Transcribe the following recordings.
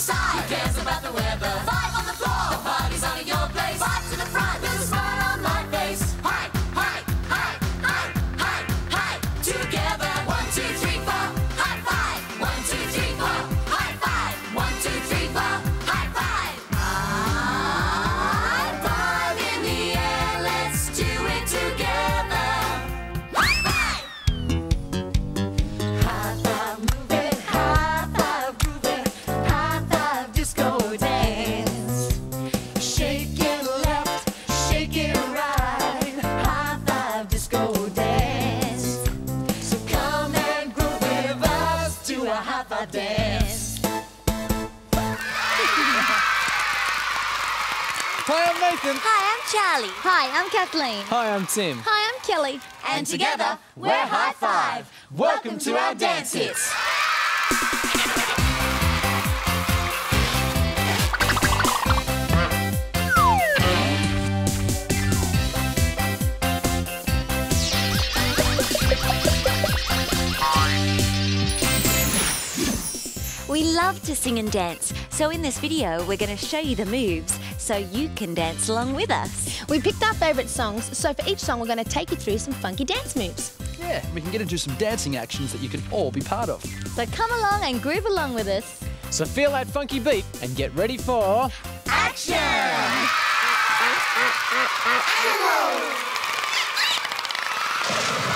side. Charli. Hi, I'm Kathleen. Hi, I'm Tim. Hi, I'm Kellie. And together, we're Hi-5. Welcome to our dance hits. We love to sing and dance, so in this video, we're going to show you the moves so you can dance along with us. We picked our favourite songs, so for each song, we're going to take you through some funky dance moves. Yeah, we can get into some dancing actions that you can all be part of. So come along and groove along with us. So feel that funky beat and get ready for. Action! Sometimes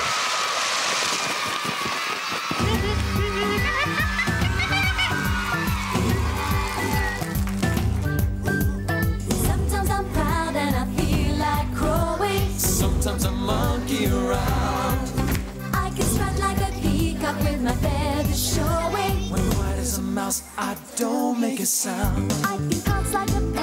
mouse, I don't make a sound. I like a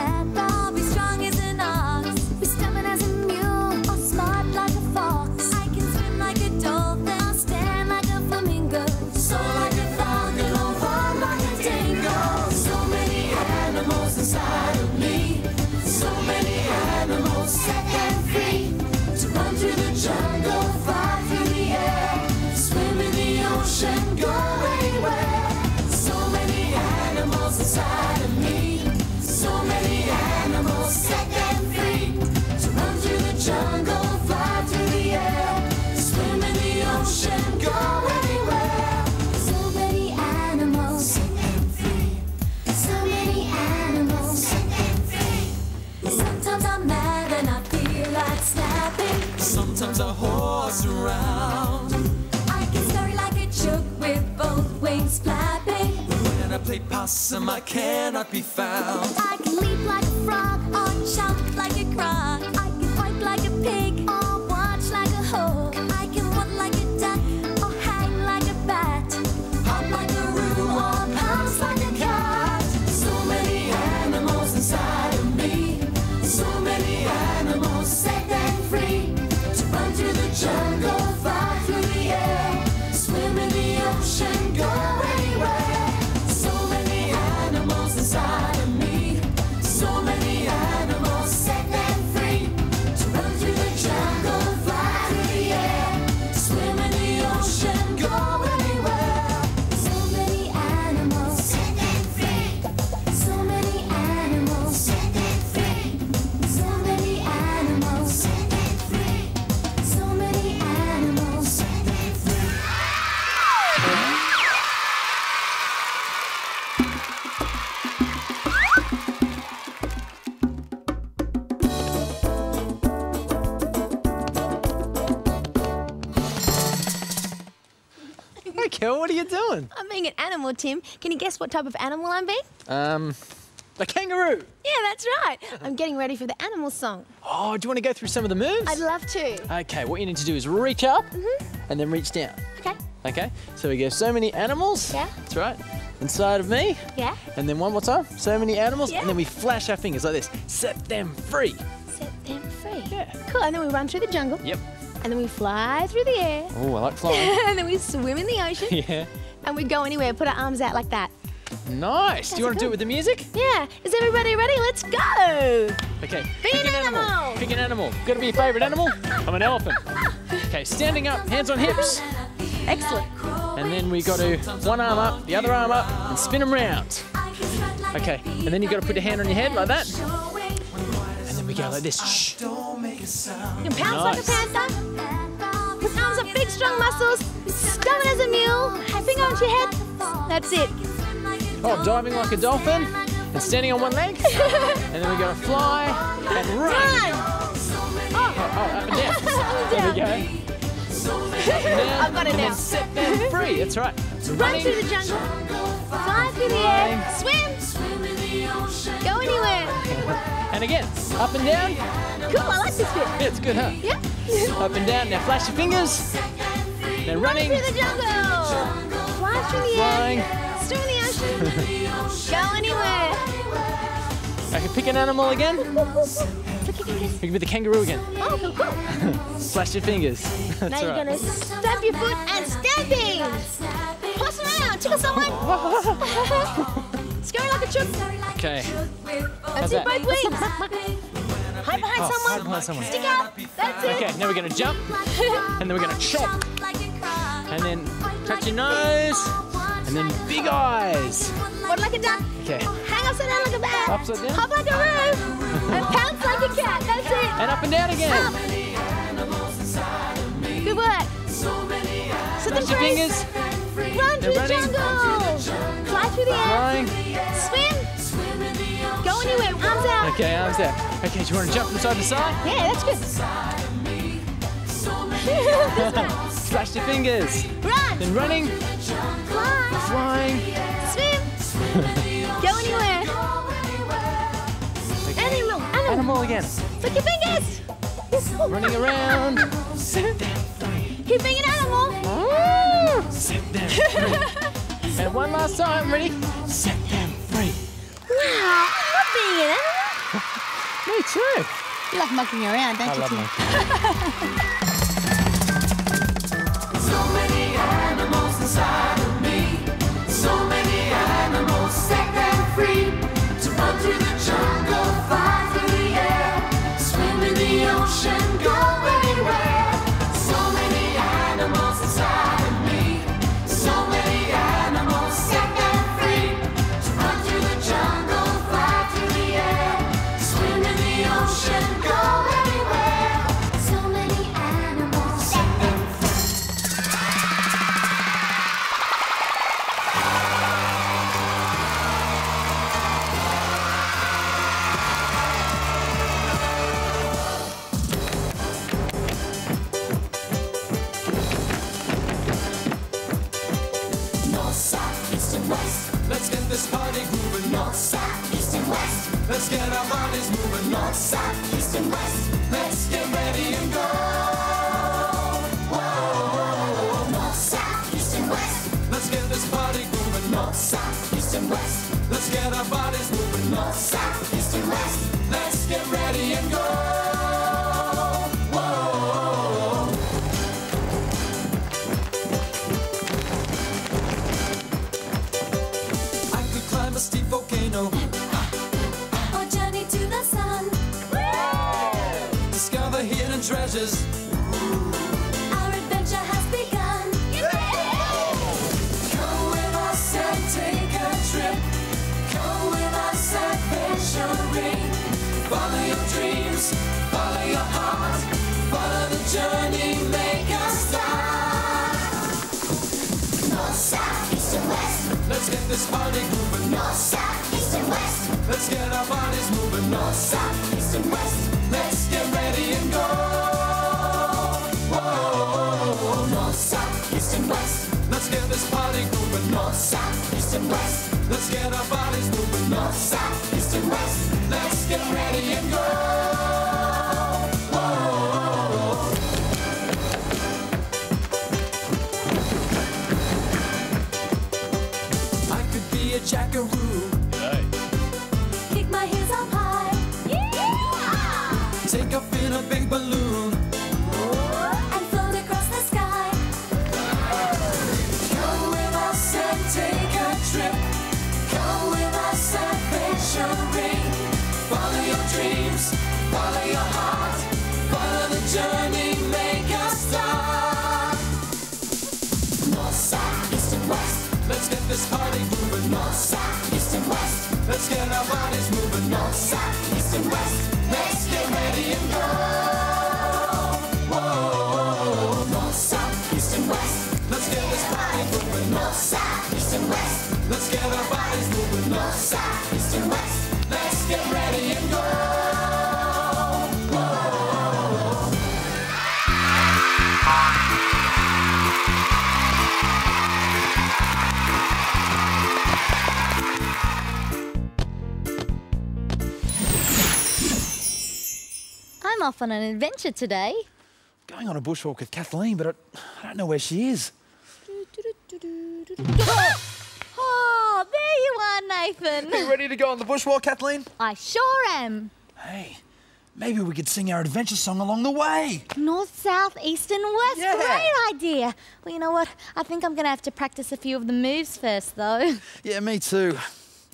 around. I can scurry like a chook with both wings flapping. When I play possum, I cannot be found. An animal, Tim. Can you guess what type of animal I'm being? Um, the kangaroo. Yeah, that's right. I'm getting ready for the animal song. Oh, do you want to go through some of the moves? I'd love to. Okay, what you need to do is reach up and then reach down. Okay. Okay, so we go so many animals. Yeah. That's right. Inside of me. Yeah. And then one more time. So many animals. Yeah. And then we flash our fingers like this. Set them free. Set them free. Yeah. Cool. And then we run through the jungle. Yep. And then we fly through the air. Oh, I like flying. and then we swim in the ocean. yeah. And we'd go anywhere, put our arms out like that. Nice. Do you want to do it with the music? Yeah. Is everybody ready? Let's go. Okay. Be pick an animal. Pick an animal. Got to be your favourite animal? I'm an elephant. Okay, standing up, hands on hips. Excellent. And then we got to one arm up, the other arm up, and spin them round. I can strut like Okay, and then you got to put your hand on your head like that. And then we go like this. Shh. Don't make a sound. You can pounce like a Nice. panther. With big strong muscles. Stomach as a mule. Finger onto your head. That's it. Oh, diving like a dolphin and standing on one leg. And then we got to fly and run. Run. Oh, oh up and down. There we go. Up and down. I've got it now. set them free. That's right. Run through the jungle. Fly through the air. Swim. Go anywhere. And again, up and down. Cool, I like this bit. Yeah, it's good, huh? Yeah. Up and down. Now flash your fingers. Run running, through the jungle. Fly through the flying. air. Swim in the ocean. Go anywhere. I can pick an animal again. We can be the kangaroo again. Oh, cool. Flash your fingers. That's Now you're right. gonna stamp your foot and stamping. Pass around, tickle someone. Scurry like a chook. Okay. That's that? it, both wings. Hide behind Oh, someone. hide behind someone. Stick out. That's it. Okay, now we're gonna jump and then we're gonna chop and then touch your nose and then big eyes. What like a duck. Okay. Hang upside down like a bat. Upside down? Hop like a roof. And pounce like a cat. That's it. And up and down again. Up. Good work. Set them Flash your fingers. Run through the jungle. Fly through the air. Flying. Swim. Go anywhere. Arms out. Okay, arms out. Okay, do you want to jump from side to side? Yeah, that's good. Flash your fingers. Run. Then running, Fly. flying. Swim. Go anywhere. Animal. Animal. Animal again. Flick your fingers. Running around. Set them free. Keep being an animal. Mm. Set them free. And one last time. Ready? Set them free. Wow, I love being an animal. Me too. You like mucking around, don't I you, love Tim? monkeys. So many animals inside this party grooving. North, south, east, and west. Let's get our bodies moving. North, south, east, and west. Let's get ready and go. Journey, make. North, south, east, and west. Let's get this party moving north, south, east, and west. Let's get our bodies moving north, south, east, and west. Off on an adventure today. Going on a bushwalk with Kathleen, but I, I don't know where she is. Oh, there you are, Nathan. You ready to go on the bushwalk, Kathleen? I sure am. Hey, maybe we could sing our adventure song along the way. North, south, east, and west. Yeah. Great idea. Well, you know what? I think I'm going to have to practice a few of the moves first, though. Yeah, me too.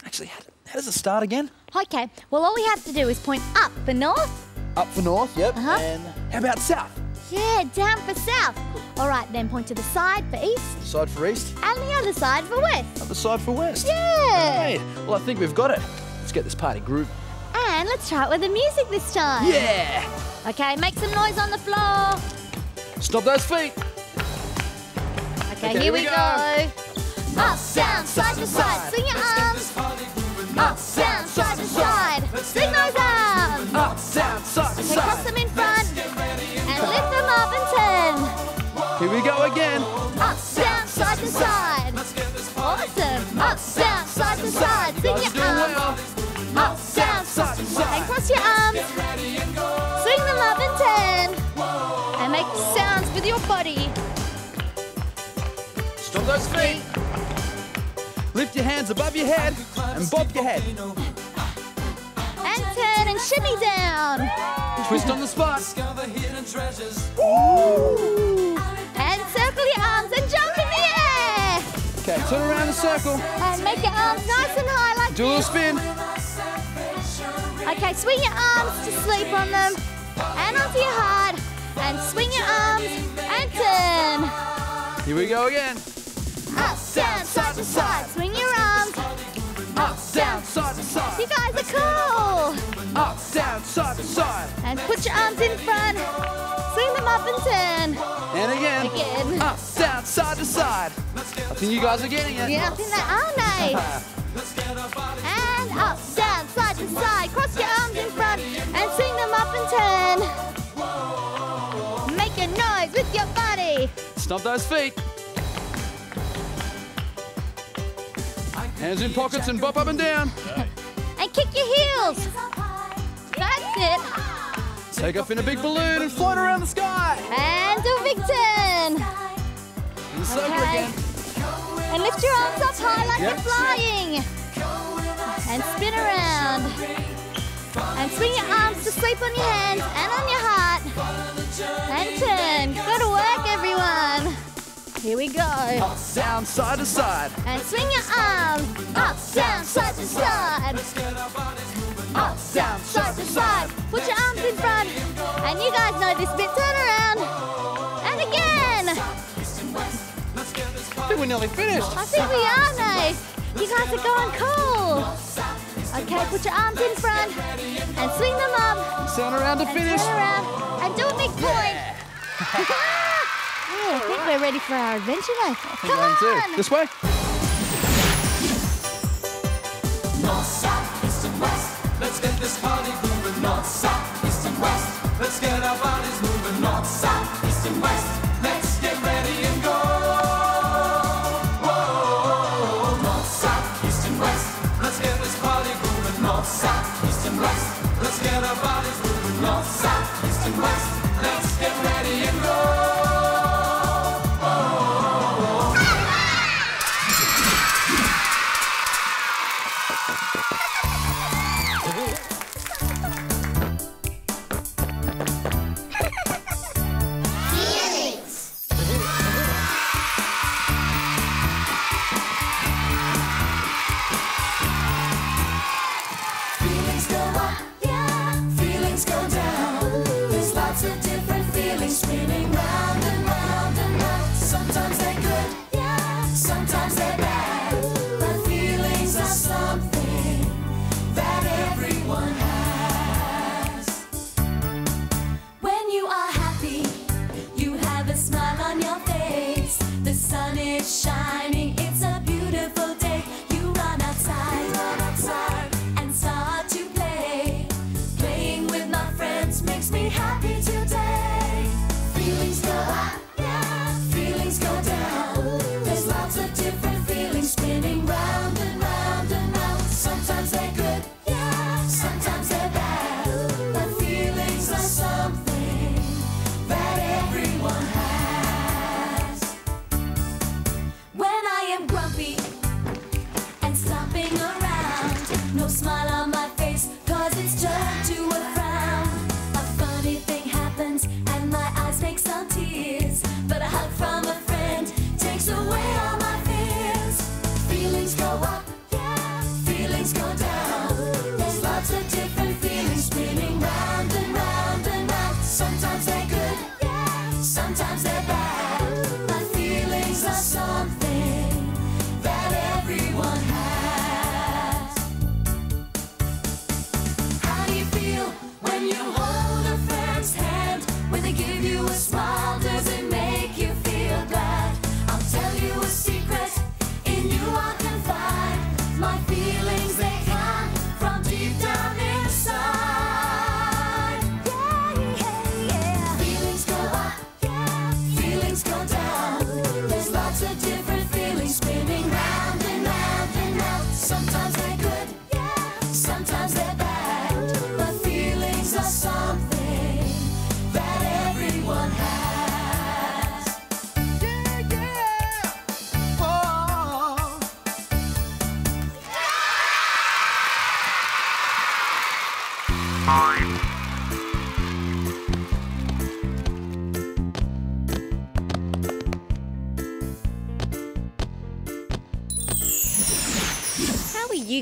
Actually, how, how does it start again? Okay, well, all we have to do is point up for north. Up for north, yep. Uh-huh. And how about south? Yeah, down for south. All right, then point to the side for east Side for east, and the other side for west. other side for west. Yeah. Right. Well, I think we've got it. Let's get this party grooving. And let's try it with the music this time. Yeah! Okay, make some noise on the floor. Stop those feet. Okay, Okay, here we we go. go. Up, down, side to side. Swing your arms. Up, down, side to side. Swing those arms. Up, down, side to Okay, cross side. them in front. And lift them up and turn. Here we go again. Up, down, side to side. Awesome. Up, down, side to side. Swing your arms. Up, down, Side to and side. cross your arms. Swing them up and turn. And make sounds with your body. Stop those feet. Lift your hands above your head and bob your head. And turn and shimmy down. Twist on the spot. And circle your arms and jump in the air. Okay, turn around the circle. And make your arms nice and high like Do a little spin. Okay, swing your arms to sleep on them. And onto your heart. And swing your arms and turn. Here we go again. Up, down, side to side. Swing your arms. Up, down, side to side. You guys are cool. Up, down, side to side. And put your arms in front. Swing them up and turn. And again. Again. Up, down, side to side. I think you guys are getting it. Yeah, I think they are nice. And up, down, side to side. Cross your arms in front and swing them up and turn. Make a noise with your body. Stomp those feet. Hands in pockets and bop up and down. And kick your heels. That's it. Take off in a big balloon and float around the sky. And a big turn. The circle Okay. again. And lift your arms up high like Yep. you're flying. And spin around. And swing your arms to sleep on your hands and on your heart. And turn. Good work, everyone. Here we go. Up, Down, side to side. And swing your arms up, down, side to side. Up, down, side to side. Put your arms in front. And you guys know this bit. Turn around. And again. I think we're nearly finished. I think we are, Nate. You guys are going cool. Okay, put your arms in front and swing them up. Turn around to finish. turn around and do a big point. yeah, I think we're ready for our adventure now. Come One, two. on. This way. North, south, east, and west. Let's get this party moving. North, south, east, and west. Let's get our bodies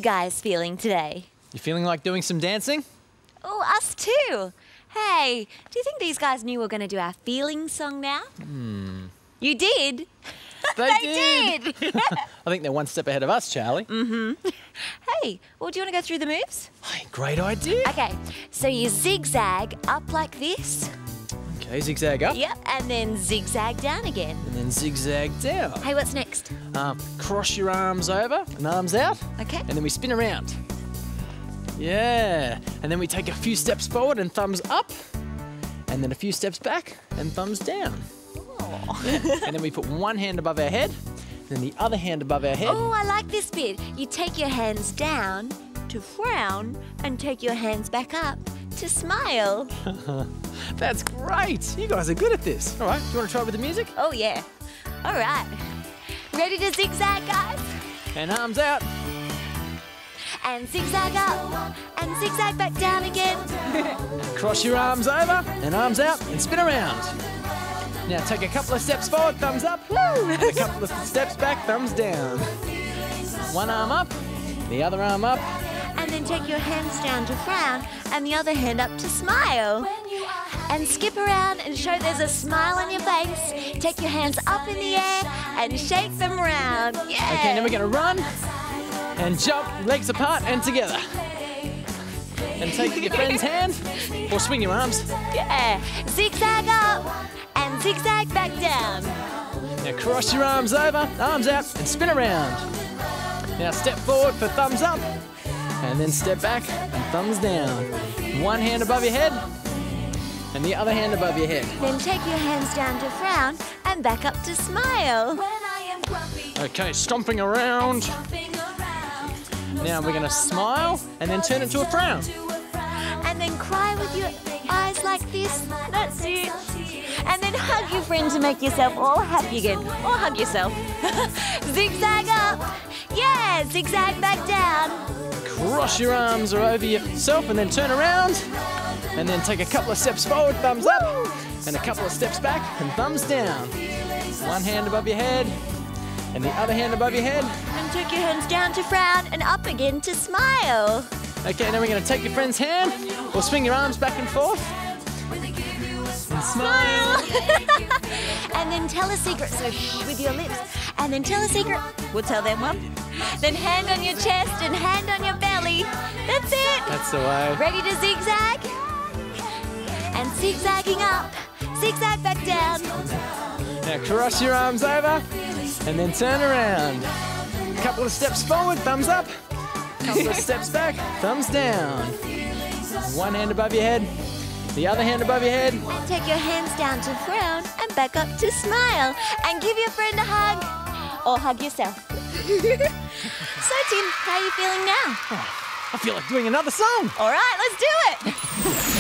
guys feeling today? You feeling like doing some dancing? Oh, us too. Hey, do you think these guys knew we were going to do our feeling song now? Hmm. You did? They, did. I think they're one step ahead of us, Charli. Mm-hmm. Hey, well, do you want to go through the moves? Hey, great idea. Okay, so you zigzag up like this. Okay, zigzag up, Yep, and then zigzag down again. and then zigzag down. Hey, what's next? Um, cross your arms over and arms out, Okay. and then we spin around. Yeah, and then we take a few steps forward and thumbs up, and then a few steps back and thumbs down. Oh. and then we put one hand above our head, then the other hand above our head. Oh, I like this bit. You take your hands down to frown and take your hands back up to smile. That's great. You guys are good at this. All right, do you want to try it with the music? Oh, yeah. All right. Ready to zigzag, guys? And arms out. And zigzag up and zigzag back down again. Cross your arms over and arms out and spin around. Now take a couple of steps forward, thumbs up. And a couple of steps back, thumbs down. One arm up, the other arm up. And then take your hands down to frown and the other hand up to smile. And skip around and show there's a smile on your face. Take your hands up in the air and shake them around. Yeah. Okay, now we're gonna run and jump, legs apart and together. And take your friend's hand or swing your arms. Yeah. Zigzag up and zigzag back down. Now cross your arms over, arms out, and spin around. Now step forward for thumbs up, and then step back and thumbs down. One hand above your head, and the other hand above your head. Then take your hands down to frown and back up to smile. When I am grumpy, Okay, stomping around. around. Now we're gonna smile and then turn it to a frown. And then cry with your eyes like this. That's it. And then hug your friend to make yourself all happy again. Or hug yourself. zigzag up. Yeah, zigzag back down. Cross your arms or over yourself and then turn around. And then take a couple of steps forward, thumbs up, and a couple of steps back and thumbs down. One hand above your head, and the other hand above your head. And take your hands down to frown and up again to smile. Okay, now we're going to take your friend's hand or swing your arms back and forth. And smile. and then tell a secret. So shh with your lips. And then tell a secret. We'll tell them one. Then hand on your chest and hand on your belly. That's it. That's the way. Ready to zigzag? And zigzagging up. Zigzag back down. Now cross your arms over And then turn around. A Couple of steps forward, thumbs up. Couple of steps back, thumbs down. One hand above your head, the other hand above your head. Take your hands down to frown and back up to smile. And give your friend a hug. Or hug yourself. so, Tim, how are you feeling now? Oh, I feel like doing another song. All right, let's do it.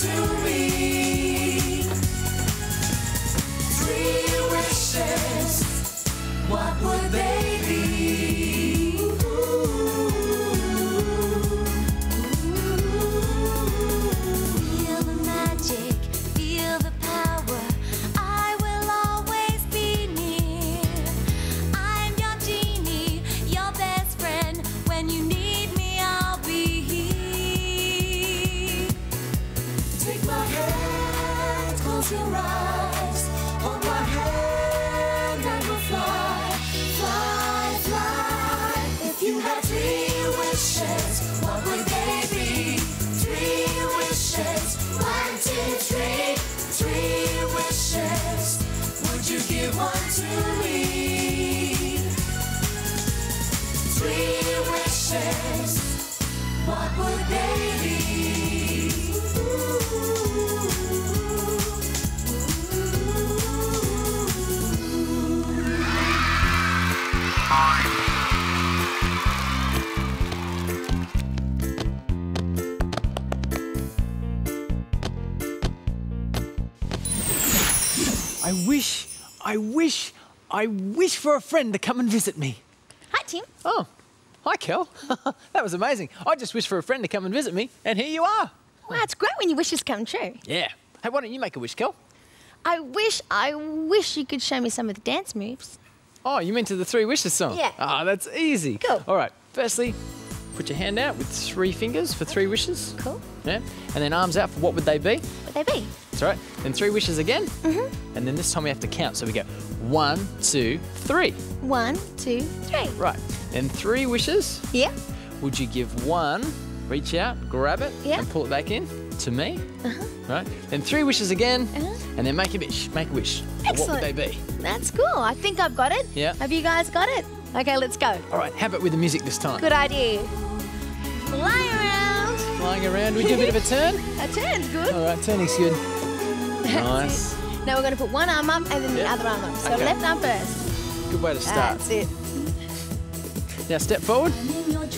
to I wish for a friend to come and visit me. Hi, Tim. Oh, hi, Kel. that was amazing. I just wish for a friend to come and visit me, and here you are. Wow, it's great when your wishes come true. Yeah. Hey, why don't you make a wish, Kel? I wish, I wish you could show me some of the dance moves. Oh, you meant to the Three Wishes song? Yeah. Ah, that's easy. Cool. All right. Firstly, put your hand out with three fingers for three wishes. Cool. Yeah. And then arms out for what would they be? Would they be? That's right. Then three wishes again. Mm-hmm. And then this time we have to count. So we go one, two, three. One, two, three. Right. Then three wishes. Yeah. Would you give one, reach out, grab it, Yeah. and pull it back in to me? Uh-huh. Right. Then three wishes again, Uh-huh. and then make a wish. Make a wish. Excellent. What would they be? That's cool. I think I've got it. Yeah. Have you guys got it? Okay, let's go. All right. Have it with the music this time. Good idea. Fly around. Flying around. We do a bit of a turn. That turn's good. All right. Turning's good. Nice. Now we're going to put one arm up and then Yeah. the other arm up. So Okay. left arm first. Good way to start. That's it. Now step forward.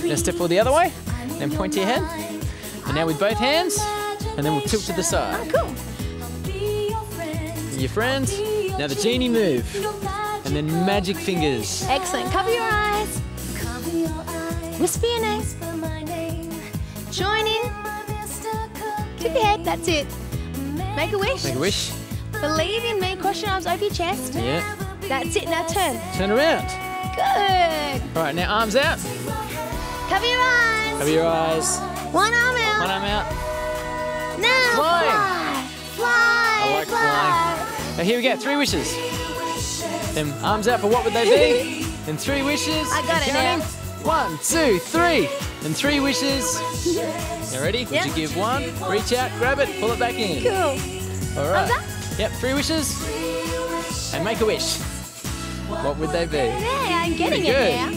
Now step forward the other way. Then point to your head. And now with both hands. And then we'll tilt to the side. Oh, cool. Your friend. Now the genie move. And then magic fingers. Excellent. Cover your eyes. Whisper your name. Join in. Tip your head. That's it. Make a wish. Make a wish. Believe in me. Cross your arms over your chest. Yeah. That's it. Now turn. Turn around. Good. All right. Now arms out. Cover your eyes. Cover your eyes. One arm out. One arm out. Now Flying. fly. Fly. I like fly. flying. Now here we go. Three wishes. Then arms out for what would they be? Then three wishes. I got And it now. One, two, three. And three wishes. You ready? Yeah. Would you give one? Reach out, grab it, pull it back in. Cool. All right. Yep, three wishes. And make a wish. What would they be? Yeah, I'm getting Pretty it now.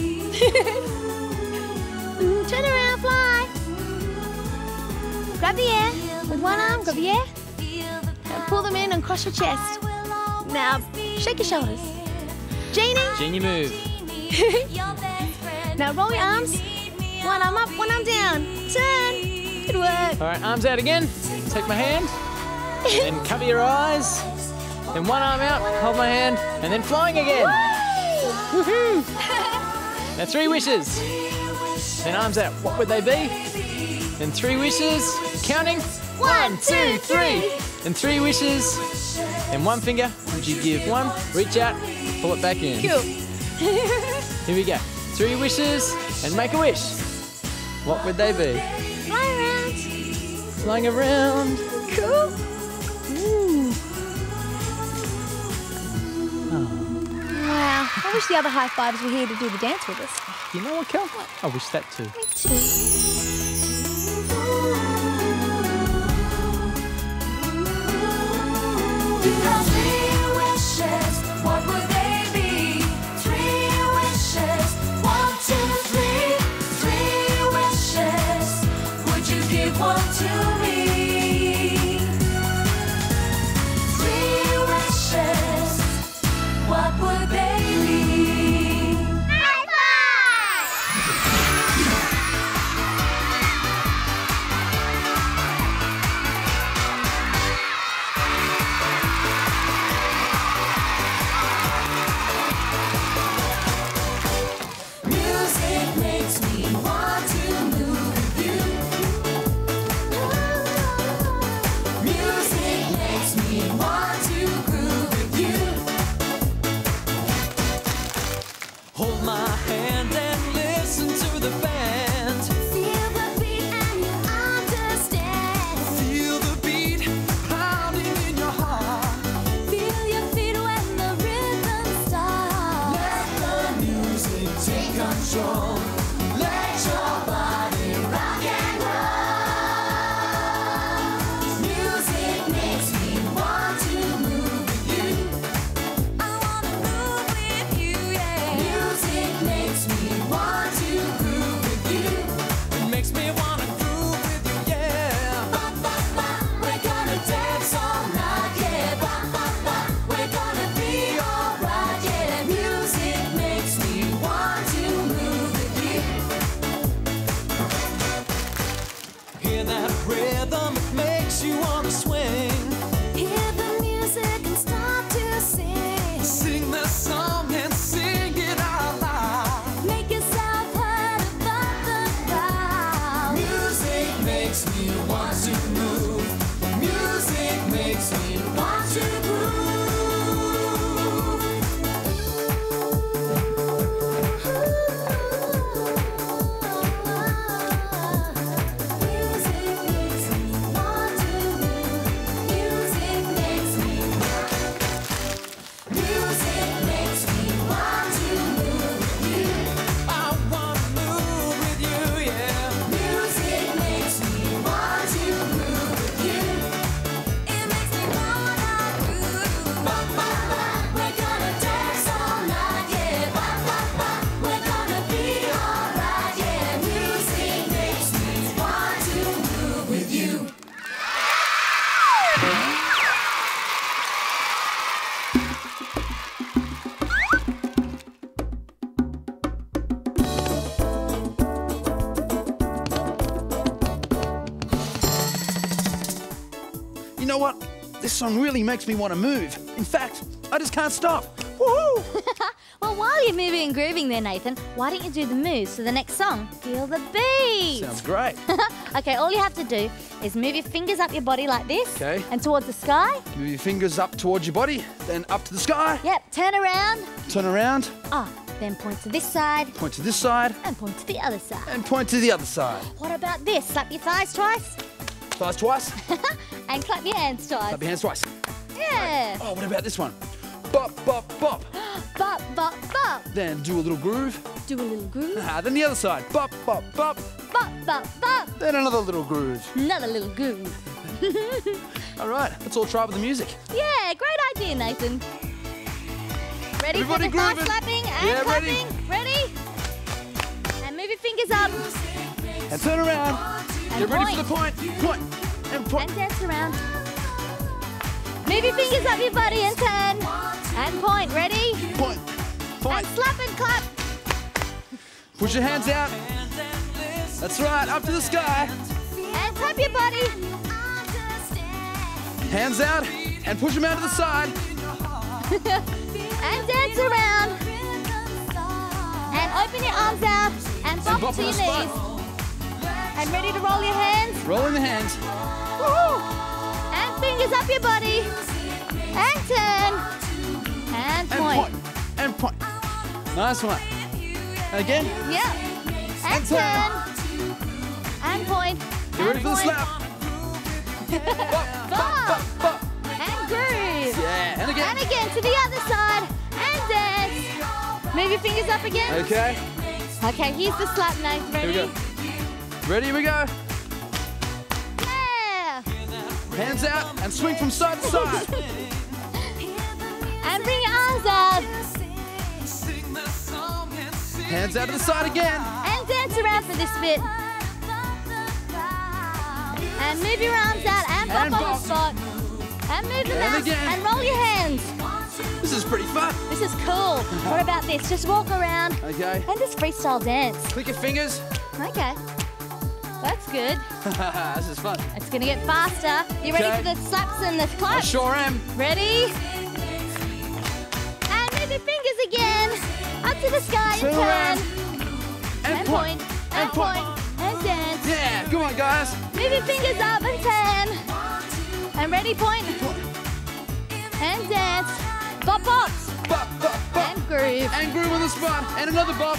Ooh, mm, Turn around, fly. Grab the air with one arm. Grab the air. And pull them in and cross your chest. Now, shake your shoulders. Genie. Genie move. Now roll your arms. One arm up, one arm down. Turn. Good work. All right, arms out again. Take my hand. And cover your eyes. Then one arm out, hold my hand, and then flying again. Woohoo! Now three wishes. Then arms out. What would they be? Then three wishes. Counting. One, two, three. And three wishes. And one finger. Would you give one? Reach out. Pull it back in. Cool. Here we go. Three wishes and make a wish. What would they be? Fly around. Flying around. Cool. Ooh. Wow. I wish the other Hi-5s were here to do the dance with us. You know what, Kel? I wish that too. Me too. Three song really makes me want to move. In fact, I just can't stop. Woohoo! Well, while you're moving and grooving there, Nathan, why don't you do the moves for the next song? Feel the beat. Sounds great. okay, all you have to do is move your fingers up your body like this. Okay. And towards the sky. Move your fingers up towards your body, then up to the sky. Yep, turn around. Turn around. Ah, Then point to this side Point to this side and point to the other side. and point to the other side. What about this? Slap your thighs twice Thighs twice. and clap your hands twice. Clap your hands twice. Yeah. Oh, what about this one? Bop, bop, bop. Bop, bop, bop. Then do a little groove. Do a little groove. Ah, then the other side. Bop, bop, bop. Bop, bop, bop. Then another little groove. Another little groove. All right, let's all try with the music. Yeah, great idea, Nathan. Ready Everybody for the grooving. slapping and Yeah, ready. Ready? And move your fingers up And turn around. And Get ready for the point. Point. And point. and dance around. Move your fingers up your body and turn. And point. Ready? Point. Point. And slap and clap. Push your hands out. That's right, up to the sky. And tap your body. Hands out and push them out to the side. And dance around. And open your arms out and bop, bop to your knees. And ready to roll your hands. Roll in the hands. Woohoo! And fingers up your body. And turn. And And point. point. And point. Nice one. Again. Yeah. And, And turn. turn. And point. Get ready for the slap. Bop. Bop. And groove. Yeah, and again. And again to the other side. And dance. Move your fingers up again. Okay, Okay, here's the slap, here Ready? Ready, here we go. Yeah. Hands out and swing from side to side. And bring your arms out. Hands out to the side again. And dance around for this bit. And move your arms out and bop And on the spot. And move them And out again. and roll your hands. This is pretty fun. This is cool. What about this? Just walk around Okay. and just freestyle dance. Click your fingers. Okay. That's good. this is fun. It's gonna get faster. You ready Okay. for the slaps and the I sure am. Ready? And move your fingers again. Up to the sky and turn. And, And point. point. And point. And dance. Yeah, come on, guys. Move your fingers up and turn. And ready, point. And dance. Bop bops. Bop, bop, bop. And groove. And groove on the spot. And another bop.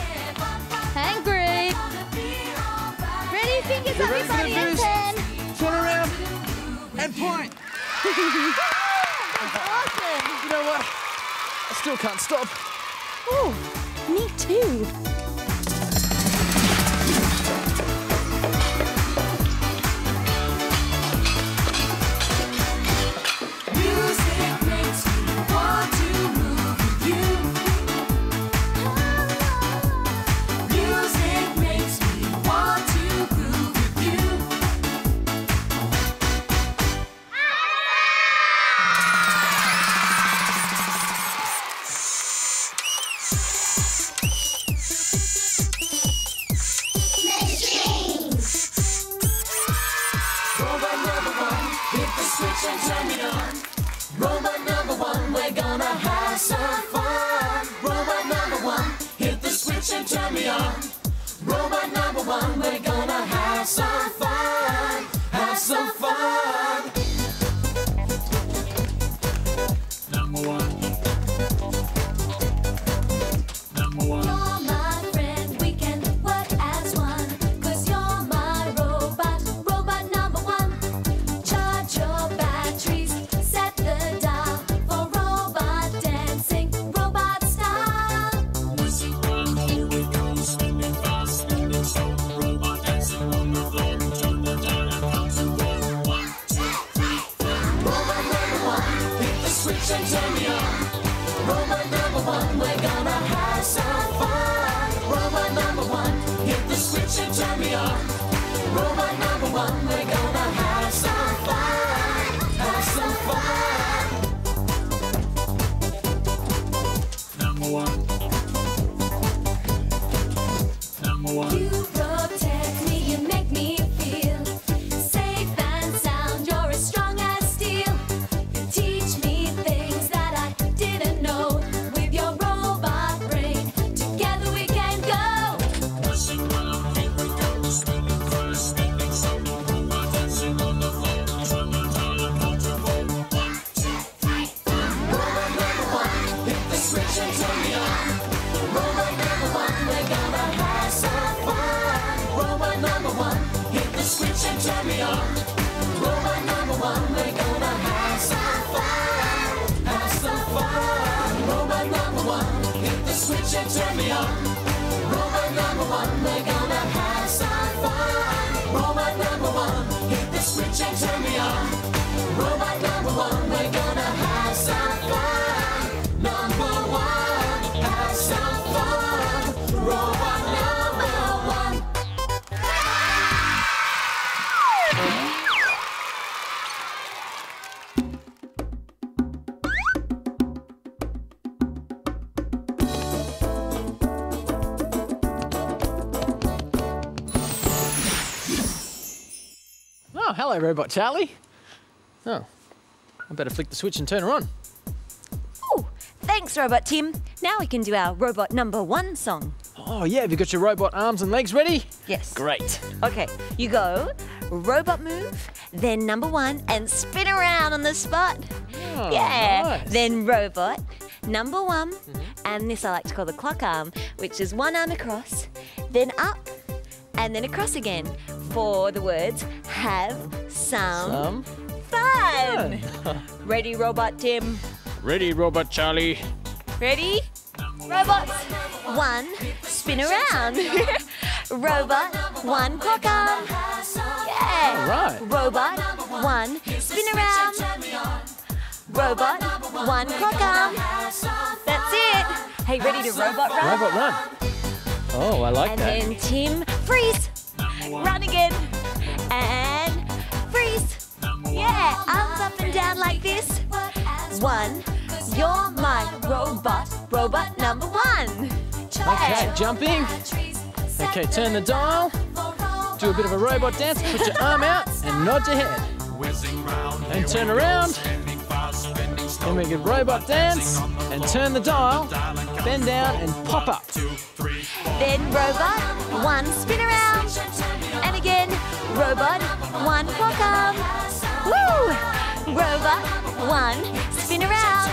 And groove. Ready, fingers You up ready your for the and turn. Turn around. And point. Awesome. You know what? I still can't stop. Oh, me too. Hello, Robot Charli. Oh, I better flick the switch and turn her on. Ooh, thanks, Robot Tim. Now we can do our robot number one song. Oh, yeah, have you got your robot arms and legs ready? Yes. Great. Okay, you go robot move, then number one, and spin around on the spot. Oh, yeah. nice. Then robot number one, mm-hmm. and this I like to call the clock arm, which is one arm across, then up, and then across again for the words have some, Some fun. Ready, robot Tim? Ready, Robot Charli. Ready? Robots, one, spin around. Robot, one clock arm. Yeah. All right. Robot, one, spin around. Robot, one clock arm. That's it. Hey, ready to robot run? Robot run. Oh, I like And that. then Tim, freeze. Run again. And freeze. Arms up and down like this. One, you're my robot, robot number one. Okay, jumping. Okay, turn the dial. Do a bit of a robot dance. Put your arm out and nod your head. And turn around. Then we get robot dance and turn the dial. Bend down and pop up. Then robot, one spin around. And again, robot, one clock arm. Woo! Robot, one spin around.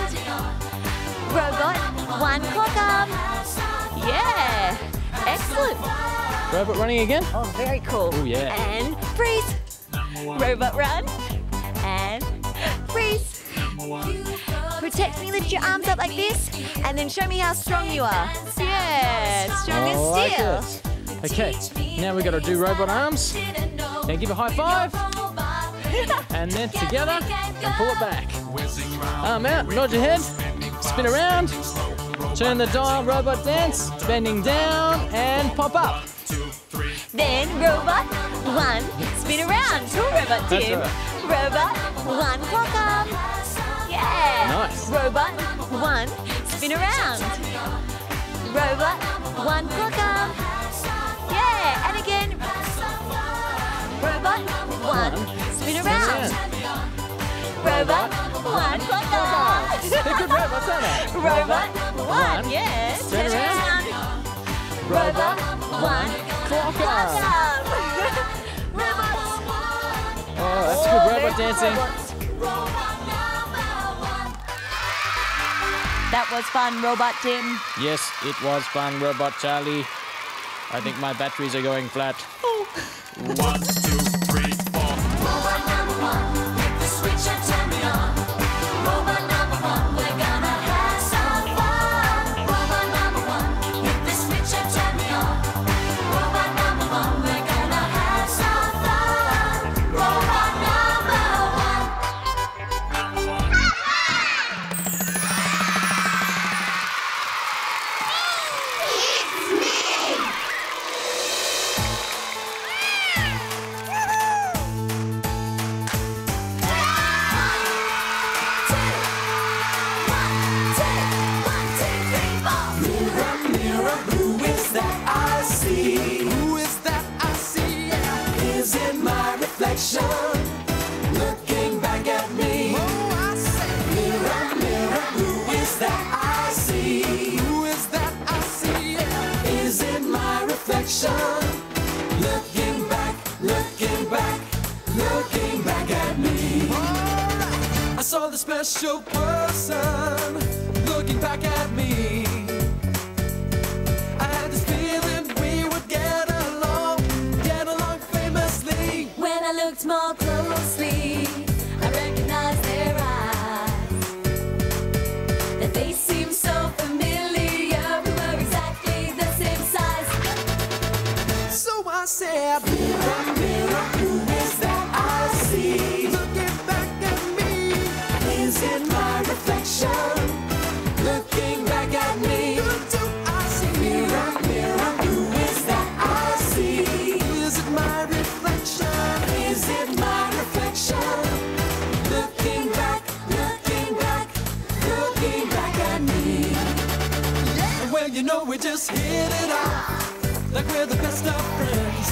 Robot, one clock arm. Yeah, excellent. Robot running again. Oh, very cool. Oh, yeah. And freeze. Robot run. And freeze. Protect me, lift your arms up like this, and then show me how strong you are. Yeah, strong as steel. Okay, now we've got to do robot arms. Now give a high five. And then together and pull it back. Arm out, nod your head, spin around, turn the dial, robot dance, bending down and pop up. Then robot, one, spin around. Cool, robot two. right. Robot, one clock up. Yeah. Nice. Robot, one, spin around. Robot, one clock up. Yeah, and again. Robot, one, spin around. Robot, one clock arm. They're good robots, aren't they? Robot, one, yes. Turn Turn around. around. Robot, one, Clock clock arm. arm. Robots. Oh, that's good robot dancing. Robot number one. That was fun, Robot Tim. Yes, it was fun, Robot Charli. I think my batteries are going flat. One, like we're the best of friends.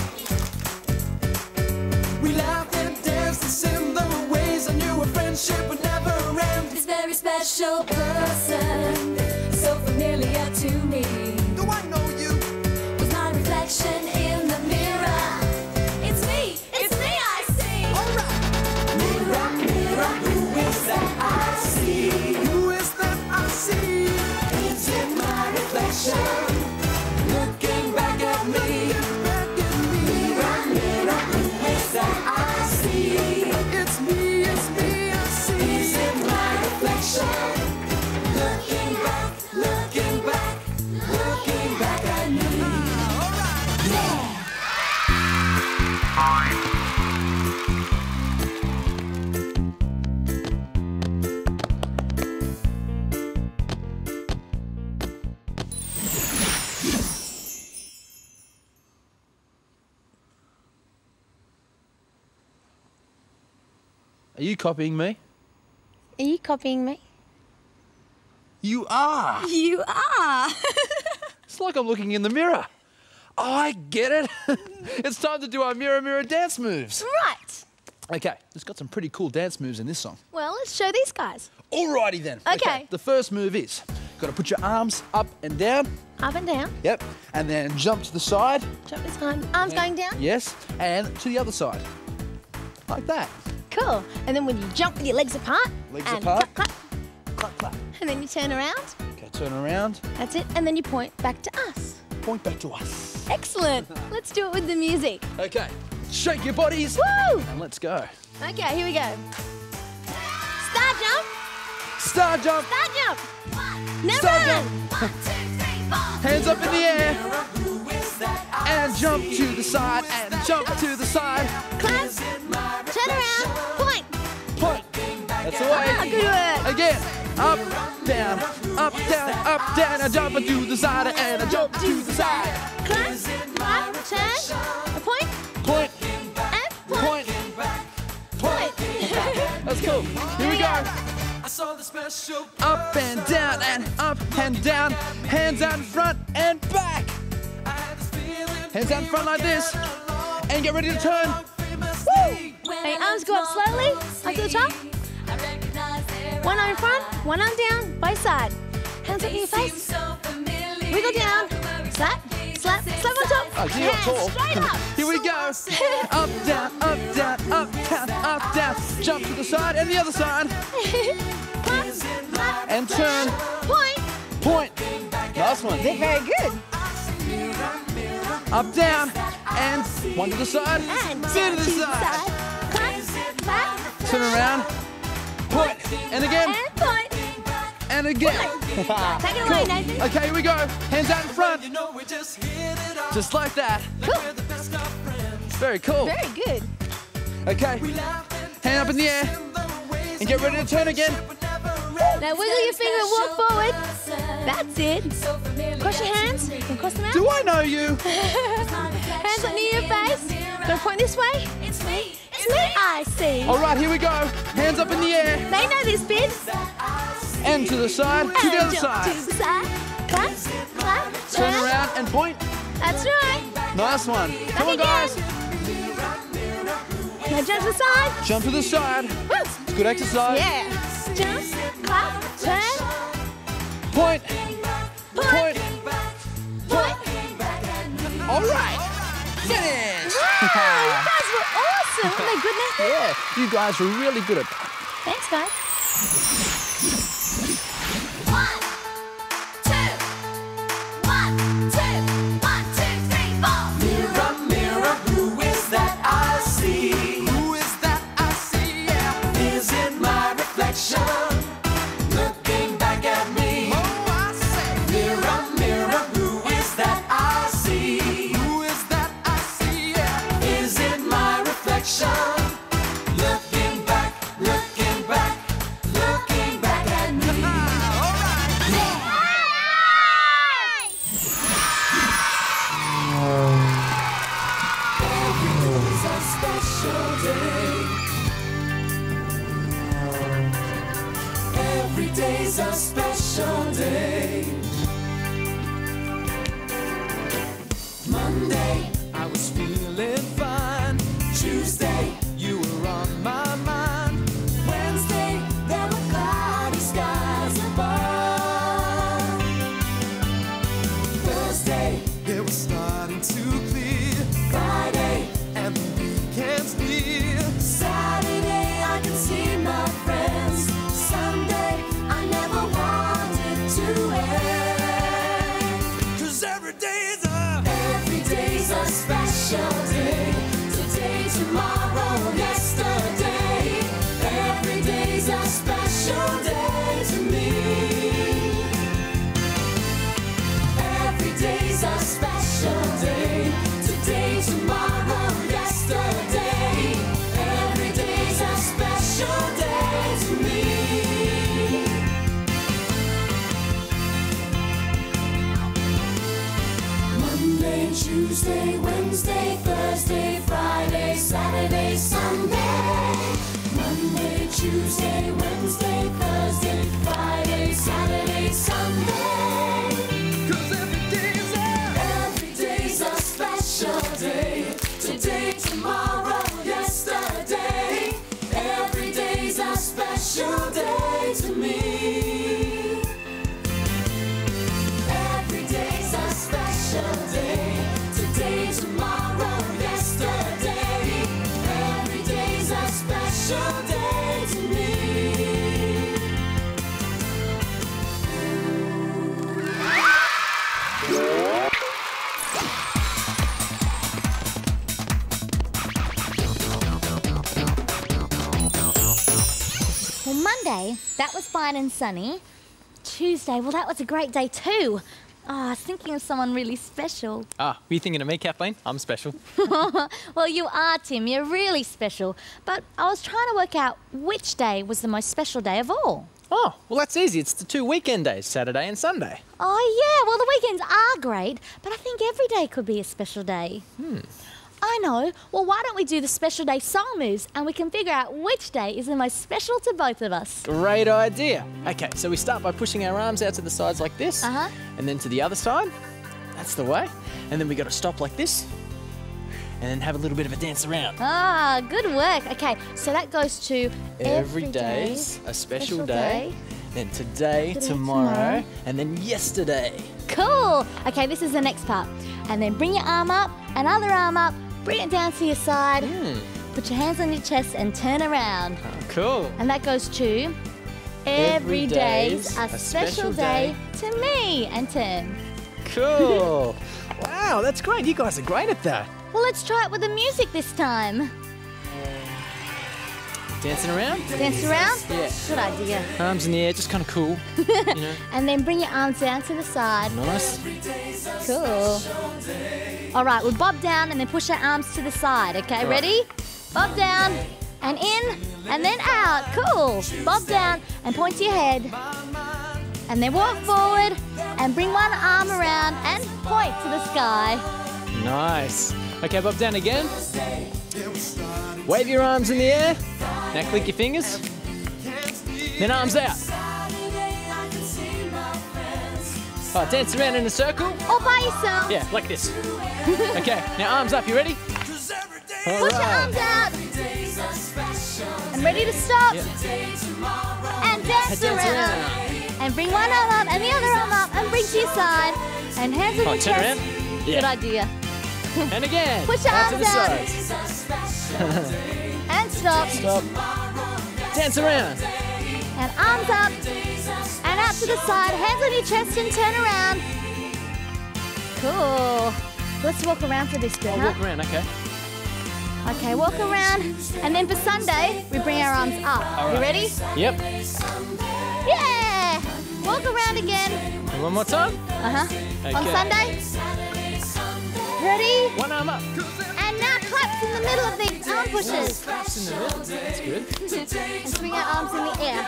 We laughed and danced in similar ways. I knew a friendship would never end. This very special person, so familiar to me, Do I know you? was my reflection you copying me? Are you copying me? You are. You are. It's like I'm looking in the mirror. I get it. it's time to do our mirror mirror dance moves. right. Okay, it's got some pretty cool dance moves in this song. Well, let's show these guys. Alrighty then. Okay. The first move is got to put your arms up and down. Up and down. Yep. And then jump to the side. Jump this time. Arms going down. Yes. And to the other side. Like that. Cool. And then when you jump with your legs apart. Legs and apart. Clap, clap. Clap, clap. And then you turn around. Okay, turn around. That's it. And then you point back to us. Point back to us. Excellent. let's do it with the music. Okay. Shake your bodies. Woo! And let's go. Okay, here we go. Star jump. Star jump. Star jump. Now Star jump. Hands up in the air. And jump to the side. And jump to the side. Clap. Turn around. Point. Point. That's the Ah, way. good. Again. Up, down, up, down, up, down. I jump to the side and I jump to the side. Clap. Clap. Turn. A point. Point, And point. point, point. That's cool. Here we go. I saw the special Up and down and up and down. Hands out in front and back. Hands out in front like this. And get ready to turn. Hey, arms go up slowly. Up to the top. One arm in front, one arm down, by side. Hands up in your face. Wiggle down. Slap, slap, slap on top. Oh, so Hands tall. straight up. Here we go. Up, down, up, down, up, down, up, down. Jump to the side and the other side. Clap, clap, And turn. point. Point. Last one. Very good. Up, down. And one to the side. And two to the side. Turn around. Point. And again. and point. And again. Take it away, Nathan. Okay, here we go. Hands out in front. You know we just hit it off. Just like that. We're the best of friends. Very cool. Very good. Okay. Hand up in the air. And get ready to turn again. Would never end. Now wiggle your finger, walk forward. That's it. Cross your hands and cross them out. Do I know you? Hands up near your face. Don't point this way. It's me, It's me I see. All right, here we go. Hands up in the air. They know this bit. And to the side. To the other side. To the side. Clap, clap, Turn around and point. That's right. Nice one. Come on, again. guys. Now jump to the side. Jump to the side. Woo. It's good exercise. Yeah. Jump, clap, turn, Point. Point. point. All right. Finish. Wow, you guys were awesome. Wasn't they good, Nathan? Yeah, you guys were really good at that. Thanks, guys. One, two, one, two, one, two, three, four. Mirror, mirror, who is that I see? Who is that I see? Yeah. Is it my reflection? Well, Monday, that was fine and sunny. Tuesday, well, that was a great day too. Oh, I was thinking of someone really special. Ah, were you thinking of me, Kathleen? I'm special. Well, you are, Tim. You're really special. But I was trying to work out which day was the most special day of all. Oh, well, that's easy. It's the two weekend days, Saturday and Sunday. Oh, yeah. Well, the weekends are great, but I think every day could be a special day. Hmm. I know. Well, why don't we do the special day song moves and we can figure out which day is the most special to both of us? Great idea. Okay, so we start by pushing our arms out to the sides like this, Uh-huh. and then to the other side. That's the way. And then we got to stop like this, and then have a little bit of a dance around. Ah, good work. Okay, so that goes to Every day's a special, day. Then today, Today, tomorrow, tomorrow. and then yesterday. Cool. Okay, this is the next part. And then bring your arm up, another arm up, bring it down to your side, hmm. put your hands on your chest and turn around. Oh, cool. And that goes to Every day's a a special day day. to me and turn. Cool. wow, that's great. You guys are great at that. Well, let's try it with the music this time. Dancing around? Dancing around? Yeah. Good idea. Arms in the air, just kind of cool. you know, And then bring your arms down to the side. nice. Cool. All right, we'll bob down and then push our arms to the side. Okay, right. ready? Bob down and in and then out. Cool. Bob down and point to your head. And then walk forward and bring one arm around and point to the sky. Nice. Okay, bob down again. Wave your arms in the air. Now click your fingers. Then arms out. Oh, dance around in a circle. All by yourself. Yeah, like this. Okay, now arms up. You ready? All Push your arms out. I'm ready to stop. Yeah. And dance, Dance around. around. And bring one arm up and the other arm up and bring to your side. And hands on Oh, your turn chest. around. Good Yeah. idea. And again. Push your arms the out. And stop. Stop. Dance around. And arms up. And out to the side. Hands on your chest and turn around. Cool. Let's walk around for this bit, Oh, huh? walk around. Okay. Okay, walk around. And then for Sunday, we bring our arms up. You ready? Yep. Yeah! Walk around again. And one more time. Uh huh. On Sunday. Ready? One arm up. And claps in the middle of the arm pushes. Claps in the middle. That's good. and swing our arms in the air.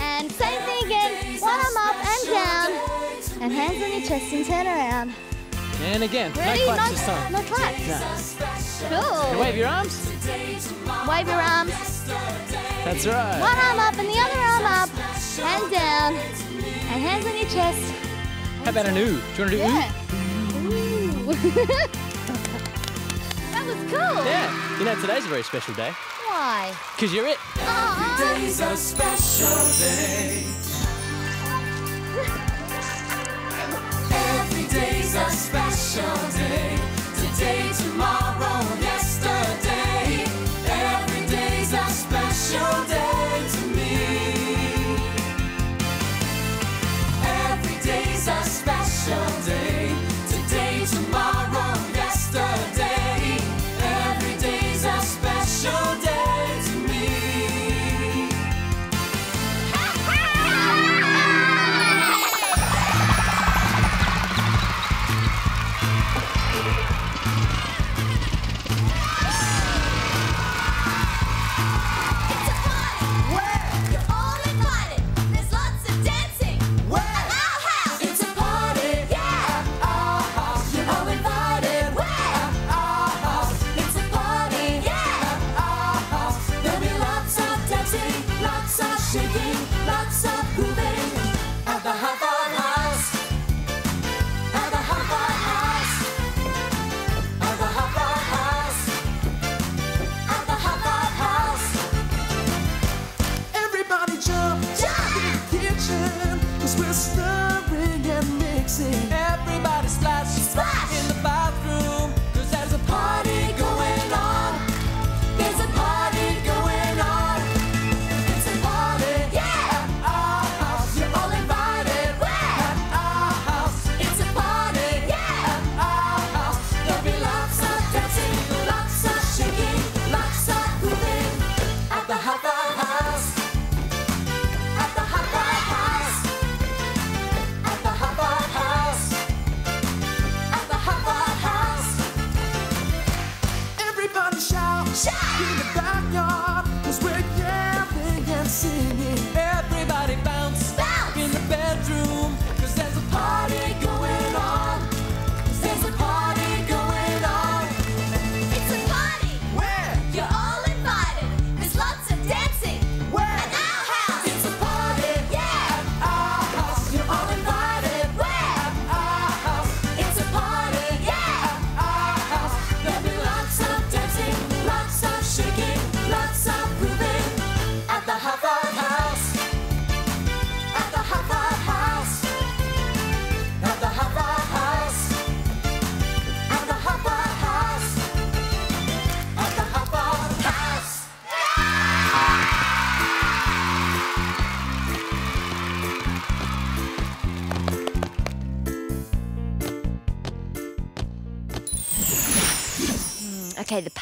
And same thing again. One arm up and down. And hands on your chest and turn around. And again. Ready? No claps this time. no claps. No. Cool. Wave your arms. Wave your arms. That's right. One arm up and the other arm up. And down. And hands on your chest. How about an ooh? Do you want to do Yeah. Ooh. that was cool. Yeah. You know, today's a very special day. Why? Because you're it. Aw. Today's a special day. Every day's a special day. Today, tomorrow, yesterday.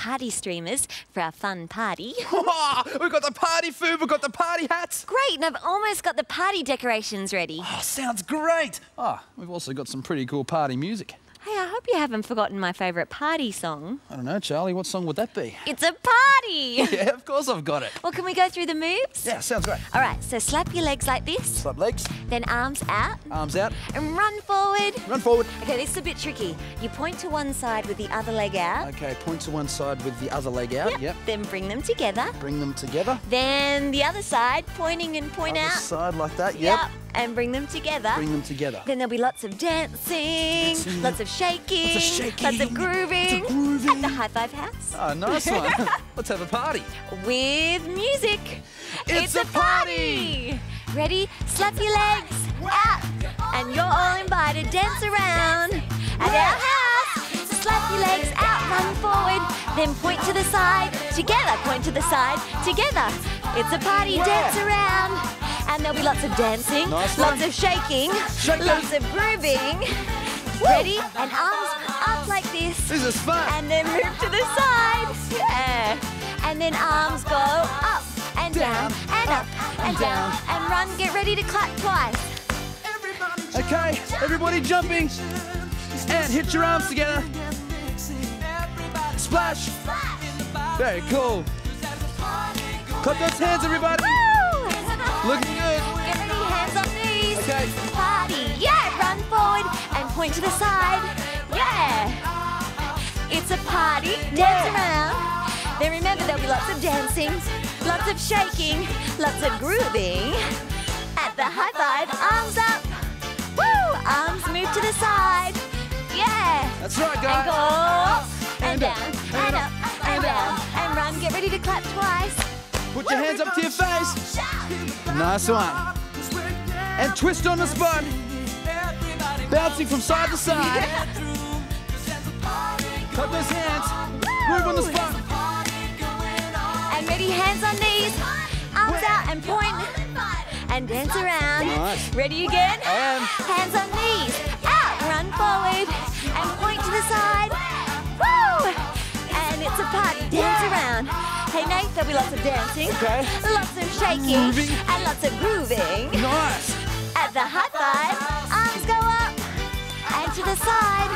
Party streamers for our fun party. we've got the party food, we've got the party hats. Great, and I've almost got the party decorations ready. Oh, sounds great. Ah, we've also got some pretty cool party music. Hey, I hope you haven't forgotten my favourite party song. I don't know, Charli, what song would that be? It's a party! Yeah, of course I've got it. well, can we go through the moves? Yeah, sounds great. All right, so slap your legs like this, Slap legs, then arms out, arms out, and run forward. run forward. Okay, this is a bit tricky. You point to one side with the other leg out. Okay, point to one side with the other leg out. Yep. Then bring them together. Bring them together. Then the other side, pointing and point Other out. side like that. Yep. And bring them together. Bring them together. Then there'll be lots of dancing, Dancing. lots of shaking, Lots of shaking, lots of grooving, lots of grooving. at the Hi-5 House Oh, nice one. Let's have a party. with music. It's a party! Ready? Slap your legs out, and you're all invited. to Dance around at our house. Slap your legs out, run forward, then point to the side. Together, point to the side. Together. It's a party. Dance around, and there'll be lots of dancing, Nice lots of shaking, Shake lots of grooving. Ready? And arms up like this. This is fun. And then move to the side. Yeah. And then arms go up and down, and up and down. And run. Get ready to clap twice. Okay, everybody jumping. And hit your arms together. Splash. Very cool. Clap those hands, everybody. Woo! Looking good. Get ready, hands on knees. Okay. Party. Yeah. Run forward and point to the side. Yeah. It's a party. Dance around. Then remember there'll be lots of dancing, lots of shaking, lots of grooving. At the Hi-5, arms up. Woo! Arms move to the side. Yeah. That's right, And guys. go up and down and up and down and run. Get ready to clap twice. Put your hands up to your face. Nice one. And twist on the spot. Bouncing from side to side. Clap those hands. Move on the spot. And ready, hands on knees, arms out and point, and dance around. Nice. Ready again? Am. Hands on knees, out, run forward, and point to the side. Woo! And it's a party. Dance around. Hey Nate, there'll be lots of dancing, Okay. lots of shaking, Moving. and lots of grooving. Nice. At the Hi-5, arms go up and to the side.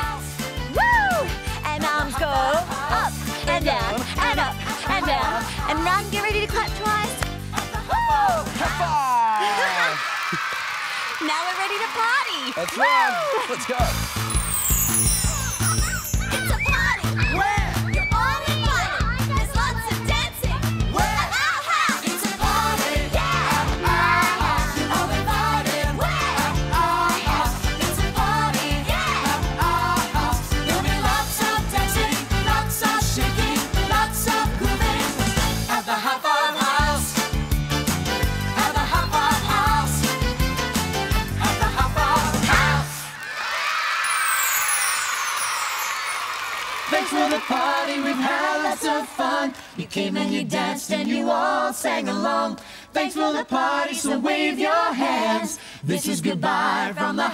Woo! And arms go up and down and up and down. And run, get ready to clap twice. Woo! Five. Now we're ready to party. That's right. Let's go. Wave your hands. This is goodbye from the